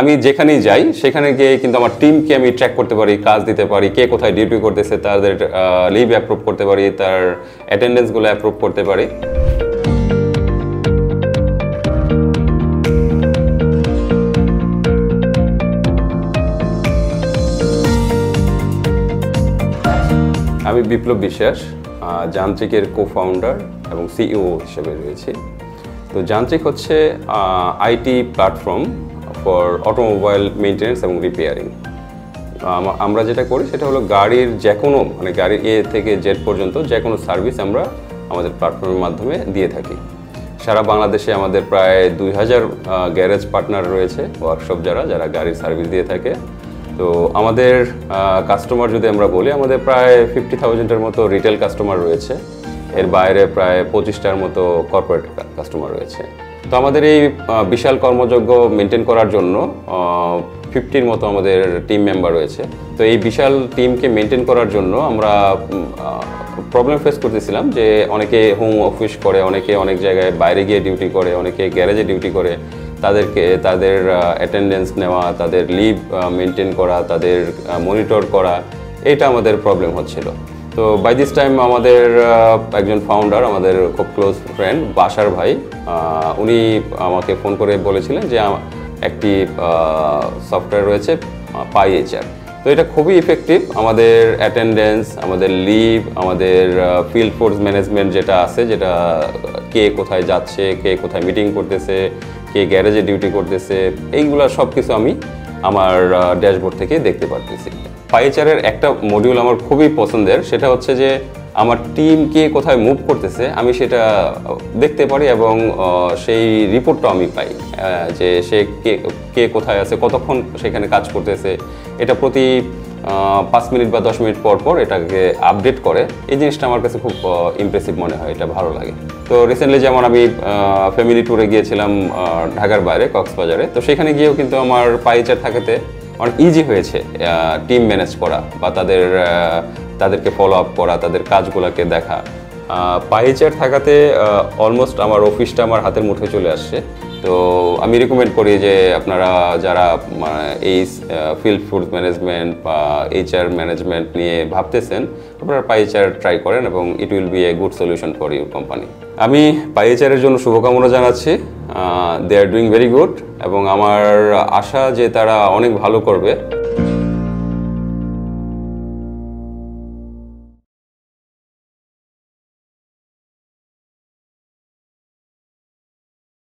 আমি যেখানেই যাই, সেখানে গিয়ে কিন্তু আমার টিমকে আমি ট্র্যাক করতে পারি, কাজ দিতে পারি, কে কোথায় ডিউটি করতেছে, তাদের লিভ অ্যাপ্রুভ করতে পারি, তার অ্যাটেন্ডেন্সগুলো অ্যাপ্রুভ করতে পারি। আমি বিপ্লব বিশ্বাস যান্ত্রিকের কো ফাউন্ডার এবং সিইও হিসেবে রয়েছি। তো যান্ত্রিক হচ্ছে IT platform for automobile maintenance এবং রিপেয়ারিং আমরা যেটা করি সেটা হলো গাড়ির যে কোনো মানে গাড়ির এ থেকে জেড পর্যন্ত যে কোনো সার্ভিস আমরা আমাদের প্ল্যাটফর্মের মাধ্যমে দিয়ে থাকি। সারা বাংলাদেশে আমাদের প্রায় দুই হাজার গ্যারেজ পার্টনার রয়েছে ওয়ার্কশপ যারা যারা গাড়ির সার্ভিস দিয়ে থাকে। তো আমাদের কাস্টমার যদি আমরা বলি, আমাদের প্রায় ফিফটি থাউজেন্ডের মতো রিটেল কাস্টমার রয়েছে। এর বাইরে প্রায় পঁচিশটার মতো কর্পোরেট কাস্টমার রয়েছে। তো আমাদের এই বিশাল কর্মযজ্ঞ মেনটেন করার জন্য ফিফটির মতো আমাদের টিম মেম্বার রয়েছে। তো এই বিশাল টিমকে মেনটেন করার জন্য আমরা প্রবলেম ফেস করতেছিলাম যে অনেকে হোম অফিস করে, অনেকে অনেক জায়গায় বাইরে গিয়ে ডিউটি করে, অনেকে গ্যারেজে ডিউটি করে। তাদেরকে, তাদের অ্যাটেন্ডেন্স নেওয়া, তাদের লিভ মেনটেন করা, তাদের মনিটর করা, এটা আমাদের প্রবলেম হচ্ছিল। তো বাই দিস টাইম আমাদের একজন ফাউন্ডার আমাদের খুব ক্লোজ ফ্রেন্ড বাসার ভাই উনি আমাকে ফোন করে বলেছিলেন যে একটি সফটওয়্যার রয়েছে পাই এইচআর তো এটা খুবই ইফেক্টিভ আমাদের অ্যাটেন্ডেন্স আমাদের লিভ আমাদের ফিল্ড ফোর্স ম্যানেজমেন্ট যেটা আছে, যেটা, কে কোথায় যাচ্ছে, কে কোথায় মিটিং করতেছে, কে গ্যারেজে ডিউটি করতেছে, এইগুলো সব কিছু আমি আমার ড্যাশবোর্ড থেকে দেখতে পারতেছি। পাইচারের একটা মডিউল আমার খুবই পছন্দের। সেটা হচ্ছে যে আমার টিম কে কোথায় মুভ করতেছে, আমি সেটা দেখতে পারি এবং সেই রিপোর্টটা আমি পাই যে সে কে কে কোথায় আছে, কতক্ষণ সেখানে কাজ করতেছে। এটা প্রতি পাঁচ মিনিট বা দশ মিনিট পর পর এটাকে আপডেট করে। এই জিনিসটা আমার কাছে খুব ইমপ্রেসিভ মনে হয়, এটা ভালো লাগে। তো রিসেন্টলি যেমন আমি ফ্যামিলি ট্যুরে গিয়েছিলাম ঢাকার বাইরে, কক্সবাজারে। তো সেখানে গিয়েও কিন্তু আমার পাইচার থাকাতে অনেক ইজি হয়েছে টিম ম্যানেজ করা বা তাদের তাদেরকে ফলো আপ করা তাদের কাজগুলোকে দেখা। পাইচার থাকাতে অলমোস্ট আমার অফিসটা আমার হাতের মুঠোয় চলে আসছে। তো আমি রেকমেন্ড করি যে আপনারা যারা মানে, এই ফিল্ড ফুড ম্যানেজমেন্ট বা এইচআর ম্যানেজমেন্ট নিয়ে ভাবতেছেন আপনারা পাইচার ট্রাই করেন এবং it will be a good solution for your company আমি পাইচারের জন্য শুভকামনা জানাচ্ছি। They are doing very good এবং আমার আশা যে তারা অনেক ভালো করবে।